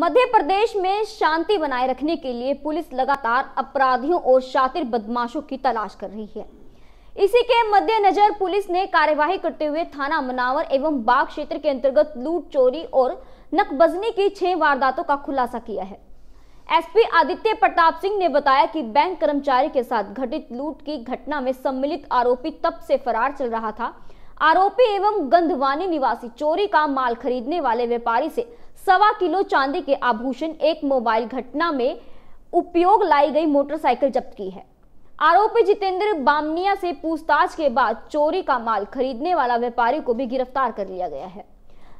मध्य प्रदेश में शांति बनाए रखने के लिए पुलिस लगातार अपराधियों और शातिर बदमाशों की तलाश कर रही है। इसी के मद्देनजर पुलिस ने कार्यवाही करते हुए थाना मनावर एवं बाग क्षेत्र के अंतर्गत लूट, चोरी और नकबजनी की छह वारदातों का खुलासा किया है। एसपी आदित्य प्रताप सिंह ने बताया कि बैंक कर्मचारी के साथ घटित लूट की घटना में सम्मिलित आरोपी तब से फरार चल रहा था। आरोपी एवं गंधवानी निवासी चोरी का माल खरीदने वाले व्यापारी से सवा किलो चांदी के आभूषण, एक मोबाइल घटना में उपयोग लाई गई मोटरसाइकिल जब्त की है। आरोपी जितेंद्र बामनिया से पूछताछ के बाद चोरी का माल खरीदने वाला व्यापारी को भी गिरफ़्तार कर लिया गया है।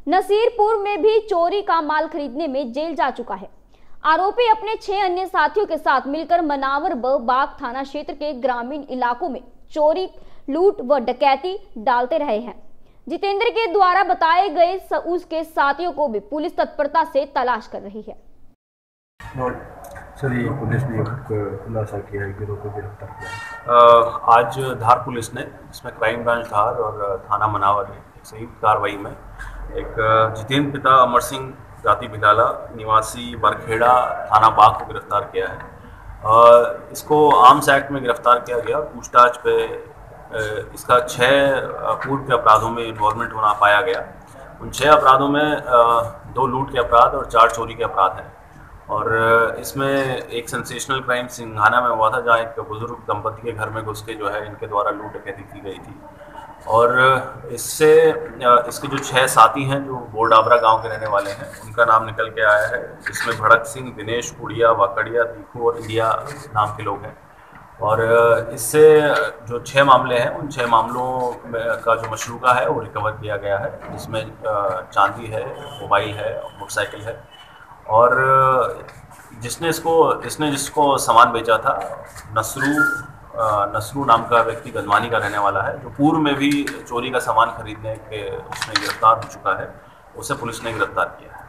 नसीरपुर में भी चोरी का माल खरीदने में जेल जा चुका है। आरोपी अपने छह अन्य साथियों के साथ मिलकर मनावर बाग थाना क्षेत्र के ग्रामीण इलाकों में चोरी लूट व डकैती डालते रहे हैं। जितेंद्र के द्वारा बताए गए उसके साथियों को भी पुलिस तत्परता से तलाश कर रही है। सर ये पुलिस ने एक खुलासा किया है गिरोह को गिरफ़्तार किया। आज धार पुलिस ने इसमें क्राइम ब्रांच धार और थाना मनावर ने संयुक्त कार्रवाई में एक जितेंद्र पिता अमर सिंह जाति बिलाला निवासी बरखेड़ा थाना बाग को गिरफ़्तार किया है। इसको आर्म्स एक्ट में गिरफ़्तार किया गया पूछताछ पे इसका छः पूर्व के अपराधों में इन्वॉल्वमेंट होना पाया गया। उन छः अपराधों में दो लूट के अपराध और चार चोरी के अपराध हैं। और इसमें एक सेंसेशनल क्राइम सिंघाना में हुआ था, जहाँ एक बुज़ुर्ग दंपति के घर में घुस के जो है, इनके द्वारा लूट डकैती की गई थी। और इससे इसके जो छह साथी हैं, जो बोरडाबरा गाँव के रहने वाले हैं, उनका नाम निकल के आया है। जिसमें भड़क सिंह, दिनेश उड़िया वाकड़िया तीखू और इंडिया नाम के लोग हैं। और इससे जो छह मामले हैं, उन छह मामलों का जो मशरूका है, वो रिकवर किया गया है, जिसमें चांदी है, मोबाइल है, मोटरसाइकिल है। और जिसने इसको इसने जिसको सामान बेचा था, नसरू नसरू नाम का व्यक्ति गजवानी का रहने वाला है, जो पूर्व में भी चोरी का सामान खरीदने के, उसमें गिरफ़्तार हो चुका है, उसे पुलिस ने गिरफ़्तार किया है।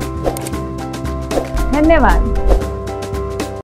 धन्यवाद।